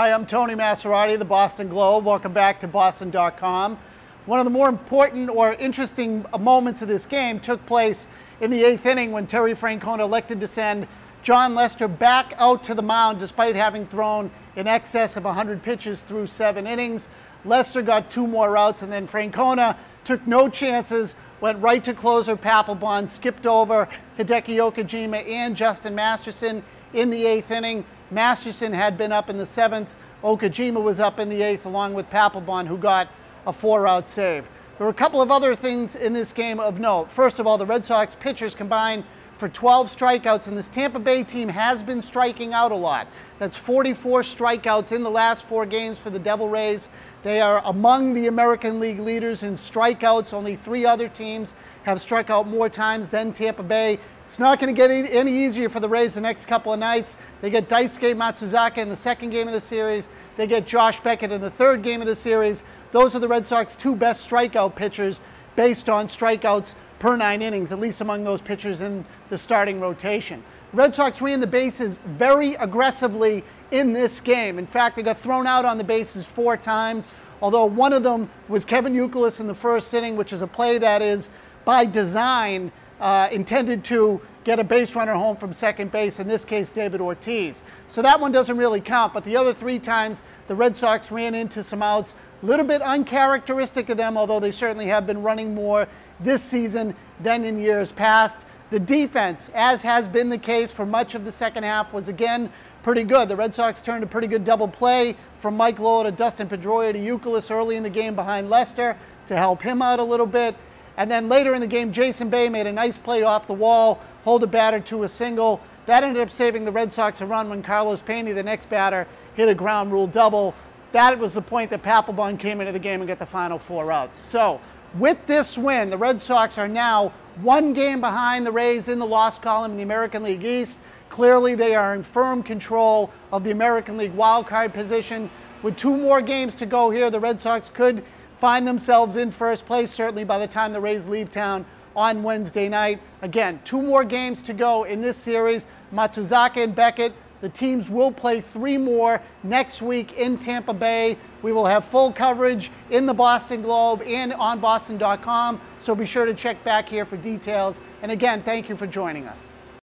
Hi, I'm Tony Massarotti, the Boston Globe. Welcome back to Boston.com. One of the more important or interesting moments of this game took place in the eighth inning when Terry Francona elected to send Jon Lester back out to the mound despite having thrown in excess of 100 pitches through seven innings. Lester got two more outs, and then Francona took no chances, went right to closer Papelbon, skipped over Hideki Okajima and Justin Masterson in the eighth inning. Masterson had been up in the seventh. Okajima was up in the eighth, along with Papelbon, who got a four out save. There were a couple of other things in this game of note. First of all, the Red Sox pitchers combined for 12 strikeouts, and this Tampa Bay team has been striking out a lot. That's 44 strikeouts in the last four games for the Devil Rays. They are among the American League leaders in strikeouts. Only three other teams have struck out more times than Tampa Bay. It's not going to get any easier for the Rays the next couple of nights. They get Daisuke Matsuzaka in the second game of the series. They get Josh Beckett in the third game of the series. Those are the Red Sox two best strikeout pitchers based on strikeouts per nine innings, at least among those pitchers in the starting rotation. Red Sox ran the bases very aggressively in this game. In fact, they got thrown out on the bases four times, although one of them was Kevin Youkilis in the first inning, which is a play that is by design uh, intended to get a base runner home from second base, in this case, David Ortiz. So that one doesn't really count, but the other three times the Red Sox ran into some outs, a little bit uncharacteristic of them, although they certainly have been running more this season than in years past. The defense, as has been the case for much of the second half, was again pretty good. The Red Sox turned a pretty good double play from Mike Lowell to Dustin Pedroia to Youkilis early in the game behind Lester to help him out a little bit. And then later in the game, Jason Bay made a nice play off the wall, hold a batter to a single. That ended up saving the Red Sox a run when Carlos Pena, the next batter, hit a ground rule double. That was the point that Papelbon came into the game and got the final four outs. So with this win, the Red Sox are now one game behind the Rays in the loss column in the American League East. Clearly, they are in firm control of the American League wildcard position. With two more games to go here, the Red Sox could find themselves in first place, certainly by the time the Rays leave town on Wednesday night. Again, two more games to go in this series. Matsuzaka and Beckett, the teams will play three more next week in Tampa Bay. We will have full coverage in the Boston Globe and on boston.com, so be sure to check back here for details. And again, thank you for joining us.